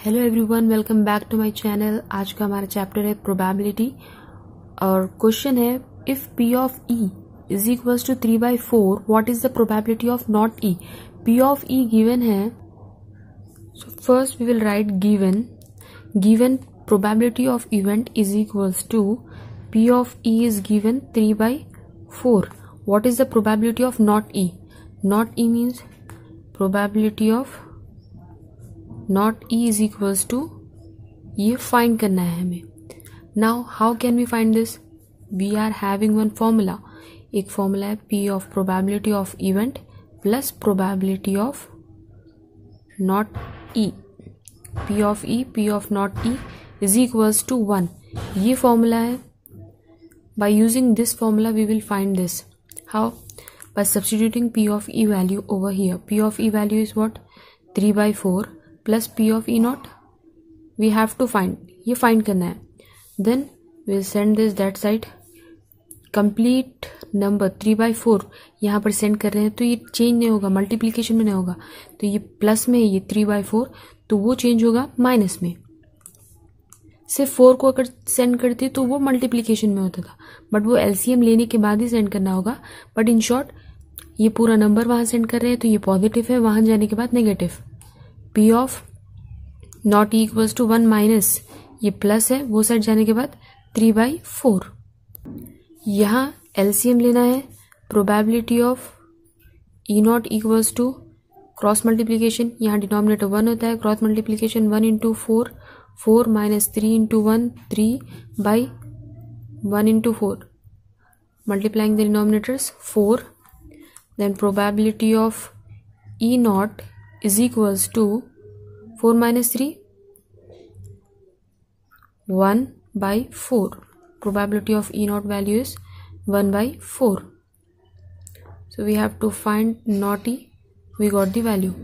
Hello everyone welcome back to my channel आज का हमारा चैप्टर है प्रोबेबिलिटी और क्वेश्चन है if P of E is equals to three by four what is the probability of not E P of E given है so first we will write given given probability of event is equals to P of E is given three by four what is the probability of not E not E means probability of not E is equals to ये find करना है हमें। Now how can we find this we are having one formula एक formula है P of probability of event plus probability of not E P of E P of not E is equals to one ये formula है। By using this formula we will find this how by substituting p of e value over here p of e value is what? 3 by 4 plus P of E not we have to find ये find करना है। Then will send this that side complete number three by four यहाँ पर send कर रहे हैं। तो ये चेंज नहीं होगा मल्टीप्लीकेशन में नहीं होगा। तो ये प्लस में ये थ्री बाई फोर तो वो चेंज होगा माइनस में। सिर्फ़ फोर को अगर सेंड करती तो वो मल्टीप्लीकेशन में होता था। बट वो एलसीएम लेने के बाद ही सेंड करना होगा। बट इन शॉर्ट ये पूरा नंबर वहाँ सेंड कर रहे हैं तो ये पॉजिटिव है, वहाँ जाने के बाद negative P of not equals to one minus ये प्लस है, वो साइड जाने के बाद थ्री बाई फोर यहाँ एलसीएम लेना है probability of E not equals to cross multiplication यहाँ डिनोमिनेटर वन होता है cross multiplication one into four four minus three into one three by one into four multiplying the denominators 4 then probability of e naught is equals to 4 minus 3 1 by 4 probability of e naught value is 1 by 4 so we have to find naught e we got the value